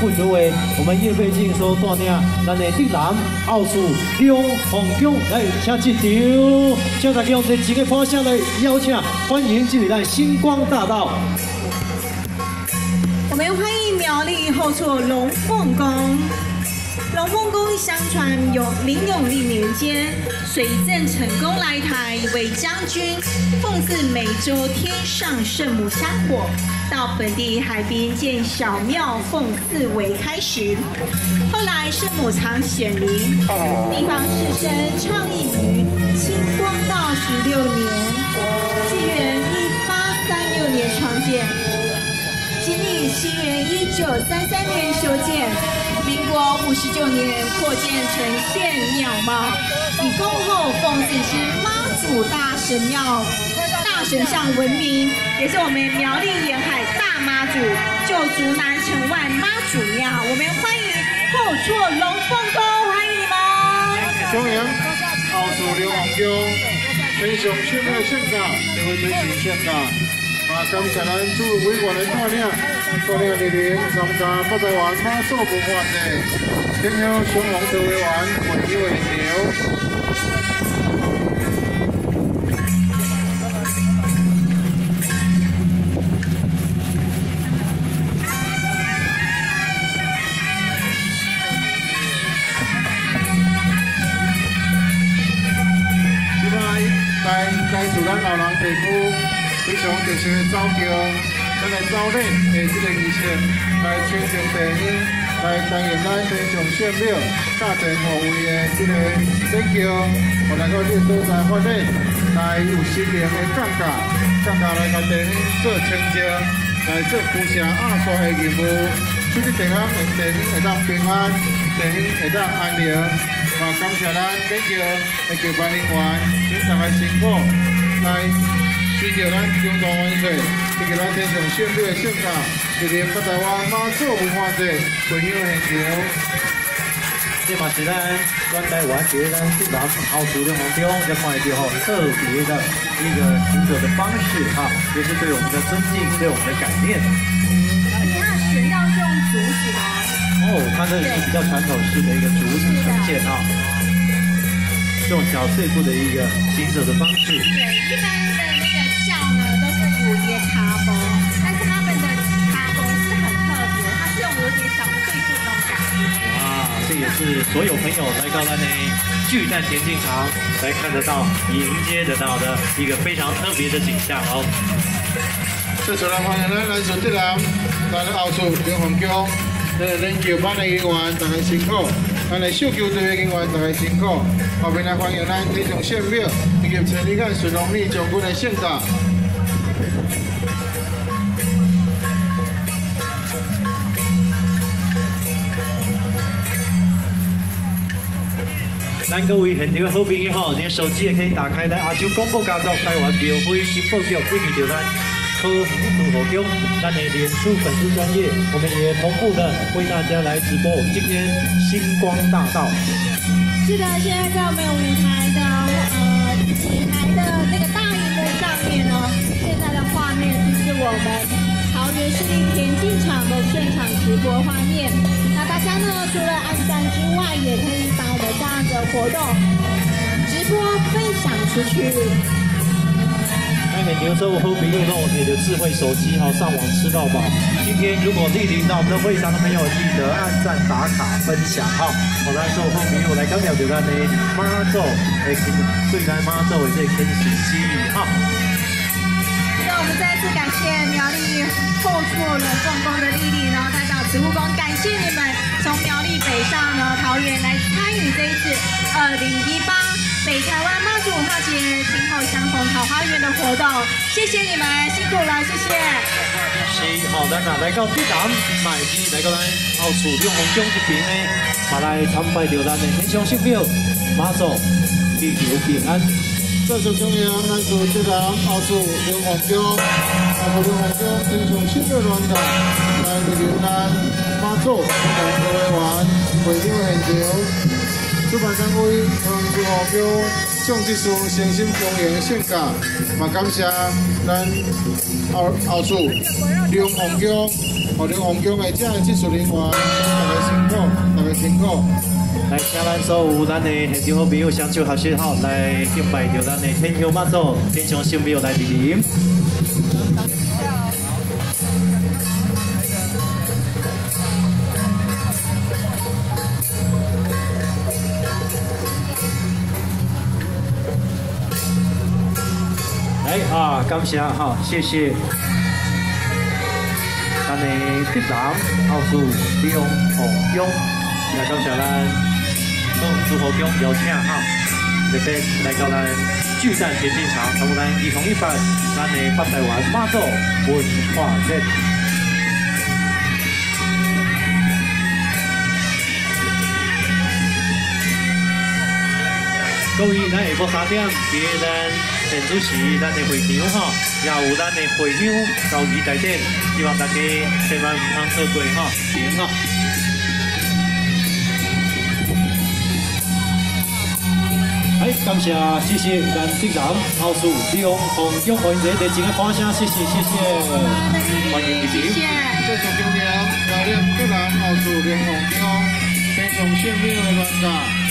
不足为我们叶佩静所带领，咱的地南奥数两红宫来请一场，请大家用这几个方向来邀请，欢迎进入咱星光大道。我们欢迎苗栗后厝龙凤宫。龙凤宫相传有林永历年间，水镇成功来台为将军，奉祀美洲天上圣母香火，到本地海边建小庙奉祀为开始。后来圣母常显灵，地方士绅倡议于清光道十六年，纪元一八三六年创建，经历西元一九三三年修建。民国五十九年扩建成县庙貌，以恭候奉祀之妈祖大神庙、大神像闻名，也是我们苗栗沿海大妈祖就竹南城外妈祖庙。我们欢迎后厝龙凤宫，欢迎你们！中央后厝龙凤宫，非常新的现场，也会推行现场。啊，感谢咱主委员的带领。多领莅临参加北台湾马祖文化节，天后雄龙特委员会议会场。现在在在厝咱老人地区非常特色的早桥。咱来走礼的这个仪式，来清净地面，来担任咱天上圣庙大殿护卫的这个礼桥，我来到这个所在发礼，来有新年的降价，降价来甲地面做清净，来做菩萨阿刷的任务，祝这地方的地面会当平安，地面会当安宁。嘛，感谢咱礼桥的桥班人员，请大家辛苦来。随着咱中东万岁，这个咱天上献礼的现场，一连北台湾马祖文化节会场现场。这嘛是咱咱台湾节咱自然奥数的红标，再看一句吼，特别的一个行走的方式哈，也是对我们的尊敬，对我们的感念。那悬吊是用竹子吗？哦，它这是比较传统式的一个竹子呈现哈，这种小碎步的一个行走的方式。对，一般。茶包，但是他们的茶包是很特别，它是用有点小碎碎那种感。哇，这也是所有朋友来到咱的巨蛋田径场来看得到、迎接得到的一个非常特别的景象哦。这次来欢迎咱来自浙南，咱的奥数刘洪江，咱的篮球班的员大家辛苦；咱的绣球队的员大家辛苦。后面来欢迎咱天上县庙以及陈立干、孙龙利将军的现场。咱各位现场的好朋友吼，你的手机也可以打开来阿洲广播加州台湾标会新报局，一起就咱科福土河宫，咱的脸书粉丝专业，我们也同步的为大家来直播我们今天星光大道。是的，现在在我们舞台的我们桃园市立田径场的现场直播画面。那大家呢，除了按赞之外，也可以把我们这样的活动直播分享出去。那很牛说，我后面又让我的智慧手机哈上网吃到饱。今天如果莅临到我们的会场的朋友，记得按赞打卡分享哈。好来说后面我来刚了解咱的妈祖，哎，最来妈祖这天喜机遇哈。后厝龙凤宫的莅临，然后代表慈护宫感谢你们从苗栗北上呢桃园来参与这一次二零一八北台湾妈祖文化节今后相逢桃花源的活动，谢谢你们辛苦了，谢谢。好，咱啊来到这站，买机来到咱后厝龙凤宫这边呢，嘛来参拜着咱的天上圣庙妈祖，祈求平安。这是中央咱是这个奥数龙凤宫，奥数龙凤宫天上圣庙乱斗，来莅临咱妈祖龙凤会员会场现场。主办单位黄志豪表蒋技术诚心恭迎性格，嘛感谢咱后后处梁洪江，和梁洪江的这技术人员，大家辛苦，大家辛苦。来，请咱所有咱的现场好朋友、相处学习好，来敬拜着咱的天后妈祖，天上圣庙来莅临。来啊，感谢哈，谢谢。咱的队长、奥数、李勇、洪勇，也感谢咱从朱火勇邀请哈，特别来到咱巨蛋田径场，同咱一同一办咱的北台湾妈祖文化节。各位，咱下晡三点，伫咱陈主席咱的会场哈，也有咱的会友交易在线，希望大家千万唔通错过哈，行哈。哎，感谢谢谢咱的人、奥数、李红、洪勇、欢迎在真个欢声，谢谢谢谢，欢迎莅临。继续恭迎，热烈各人后处梁洪江，天上圣庙的乱架。